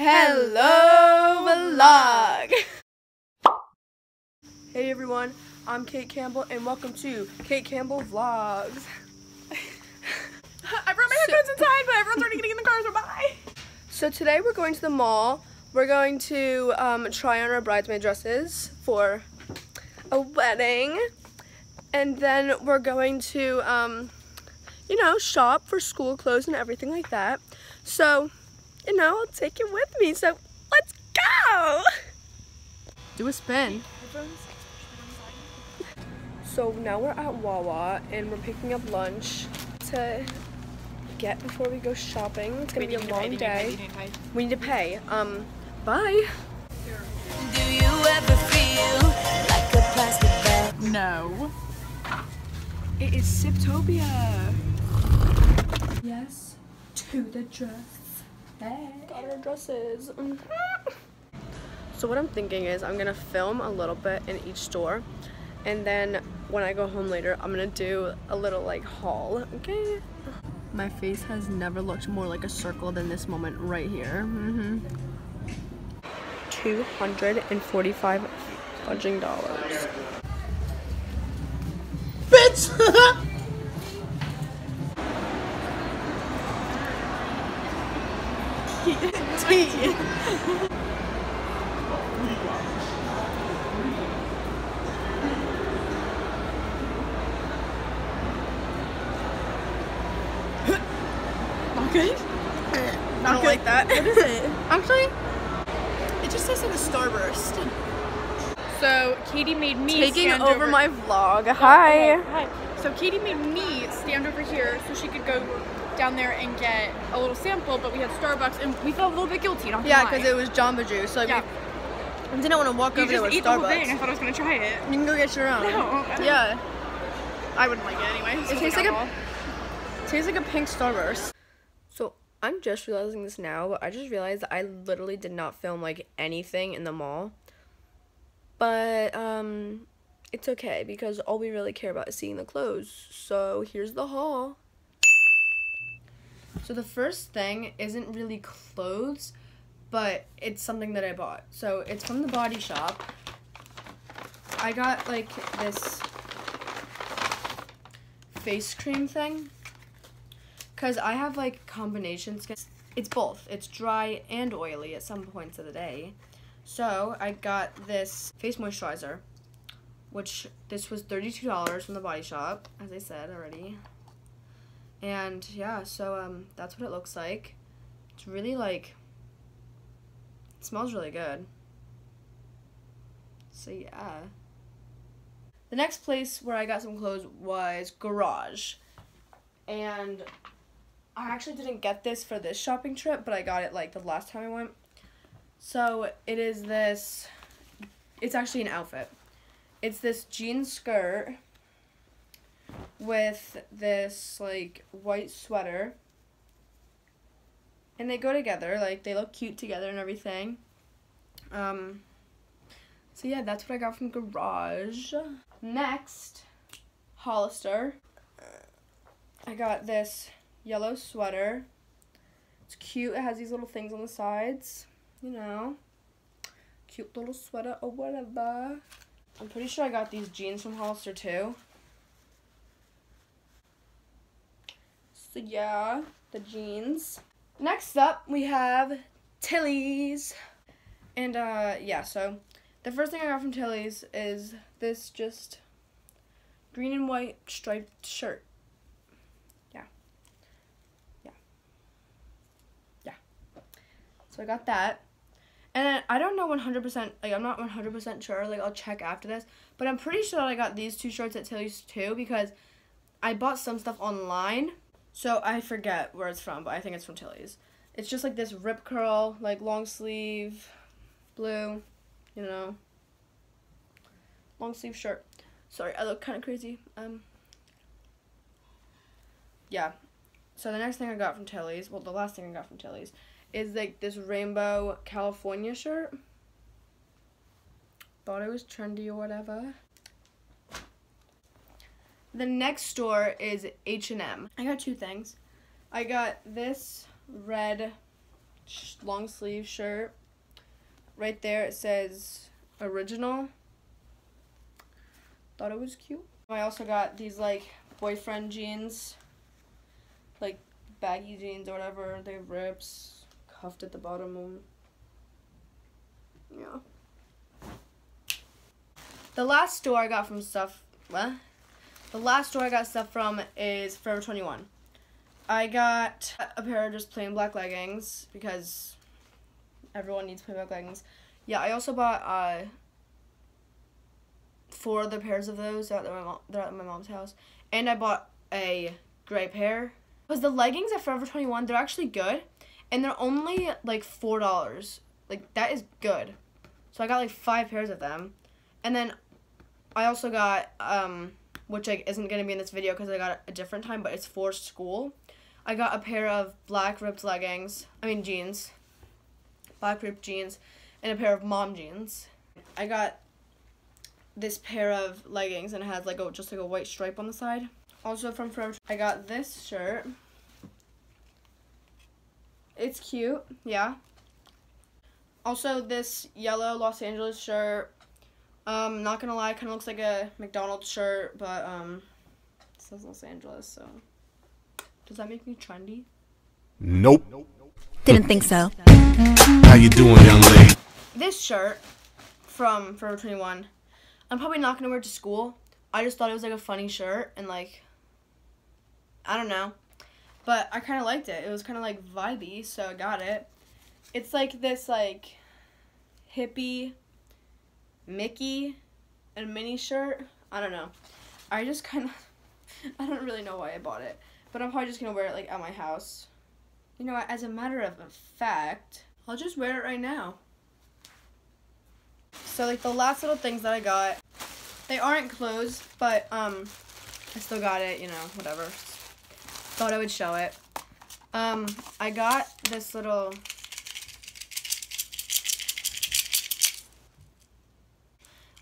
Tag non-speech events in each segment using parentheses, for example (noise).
Hello vlog! Hey everyone, I'm Kate Campbell and welcome to Kate Campbell Vlogs. I brought my headphones inside, but everyone's already getting in the car, so bye! So today we're going to the mall. We're going to um, try on our bridesmaid dresses for a wedding. And then we're going to, um, you know, shop for school clothes and everything like that. So, you know, I'll take you with me. So, let's go! Do a spin. So now we're at Wawa and we're picking up lunch to get before we go shopping. It's gonna be a long day. We need to pay. Um, bye. Do you ever feel like a plastic bag? No. It is Siptopia. Yes, to the dress. Hey. Got our dresses. So what I'm thinking is I'm gonna film a little bit in each store, and then when I go home later, I'm gonna do a little like haul. Okay. My face has never looked more like a circle than this moment right here. Mm-hmm. dollars. and (laughs) forty-five good. dollars. Okay. I don't like that. What is it? (laughs) Actually, It just says in the Starburst. So Katie made me taking stand over, my vlog. Hi. Okay, hi. So Katie made me stand over here so she could go down there and get a little sample, but we had Starbucks and we felt a little bit guilty. Not Yeah, because it was Jamba Juice. So like, Yeah. we didn't want to walk you over there just with ate the whole thing. I thought I was gonna try it. You can go get your own. (laughs) No, I don't- Yeah. I wouldn't like it anyway. It tastes like a tastes like a pink Starburst. So I'm just realizing this now, but I just realized that I literally did not film like anything in the mall. But um it's okay because all we really care about is seeing the clothes. So here's the haul. So the first thing isn't really clothes, but it's something that I bought. So it's from the body shop. I got like this face cream thing because I have like combination skin. It's both. It's dry and oily at some points of the day. So I got this face moisturizer, which this was $32 from the body shop, as I said already. And yeah, so um, that's what it looks like. It's really like, it smells really good. So yeah. The next place where I got some clothes was Garage. And I actually didn't get this for this shopping trip, but I got it like the last time I went. So it is this, it's actually an outfit. It's this jean skirt with this like white sweater. And they go together, like they look cute together and everything. Um, so yeah, that's what I got from Garage. Next, Hollister. I got this yellow sweater. It's cute. It has these little things on the sides. You know. Cute little sweater or whatever. I'm pretty sure I got these jeans from Hollister too. So yeah, the jeans. Next up, we have Tilly's. And uh yeah, so the first thing I got from Tilly's is this just green and white striped shirt. Yeah. Yeah. Yeah. So I got that. And I don't know 100%, like I'm not 100% sure, like I'll check after this, but I'm pretty sure I got these two shirts at Tilly's too because I bought some stuff online. So I forget where it's from, but I think it's from Tilly's. It's just like this rip curl, like long sleeve, blue, you know, long sleeve shirt. Sorry, I look kind of crazy. Um, yeah. So the next thing I got from Tilly's, well, the last thing I got from Tilly's, is like this rainbow California shirt. Thought it was trendy or whatever. The next store is H&M. I got two things. I got this red long sleeve shirt. Right there it says original. Thought it was cute. I also got these like boyfriend jeans, like baggy jeans or whatever. They have rips, cuffed at the bottom. Yeah. The last store I got from stuff. What? The last store I got stuff from is Forever 21. I got a pair of just plain black leggings because everyone needs plain black leggings. Yeah, I also bought uh, four other pairs of those. They're at my, mom, they're at my mom's house. And I bought a gray pair. Because the leggings at Forever 21, they're actually good. And they're only like $4. Like, that is good. So I got like five pairs of them. And then I also got, um, which like isn't to be in this video because I got a different time, but it's for school. I got a pair of black ripped leggings. I mean jeans. Black ripped jeans. And a pair of mom jeans. I got this pair of leggings and it has like a just like a white stripe on the side. Also from Forever, I got this shirt. It's cute, yeah. Also this yellow Los Angeles shirt. Um, not gonna lie, kind of looks like a McDonald's shirt, but um, it says Los Angeles, so does that make me trendy? Nope. Didn't think so. How you doing, young lady? This shirt from Forever 21, I'm probably not gonna wear it to school. I just thought it was like a funny shirt and like, I don't know, but I kind of liked it. It was kind of like vibey, so I got it. It's like this like hippie Mickey and Minnie shirt. I don't know. I just kind of, (laughs) I don't really know why I bought it, but I'm probably just gonna wear it like at my house. You know, as a matter of fact, I'll just wear it right now. So like the last little things that I got, they aren't clothes, but um, I still got it. You know, whatever. Thought I would show it. Um, I got this little.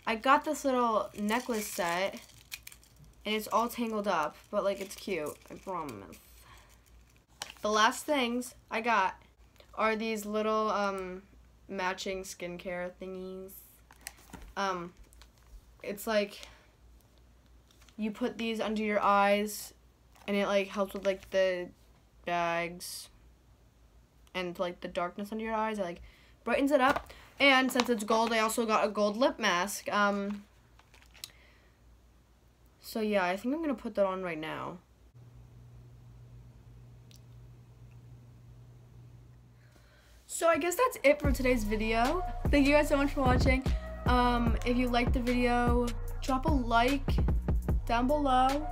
I got this little necklace set, and it's all tangled up, but like it's cute. I promise. The last things I got are these little um matching skincare thingies. Um, it's like you put these under your eyes, and it like helps with like the bags and like the darkness under your eyes. It like brightens it up. And since it's gold, I also got a gold lip mask. Um. So yeah, I think I'm gonna put that on right now. So I guess that's it for today's video. Thank you guys so much for watching. Um, if you liked the video, drop a like down below.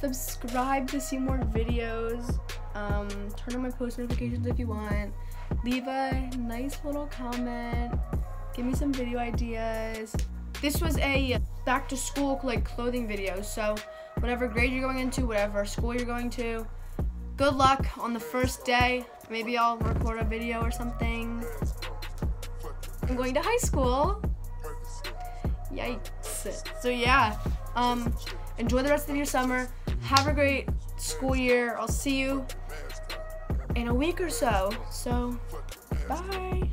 Subscribe to see more videos. Um, turn on my post notifications if you want. Leave a nice little comment. Give me some video ideas. This was a back to school like clothing video. So whatever grade you're going into, whatever school you're going to, good luck on the first day. Maybe I'll record a video or something. I'm going to high school. Yikes. So yeah, um, enjoy the rest of your summer. Have a great school year. I'll see you in a week or so. So, bye.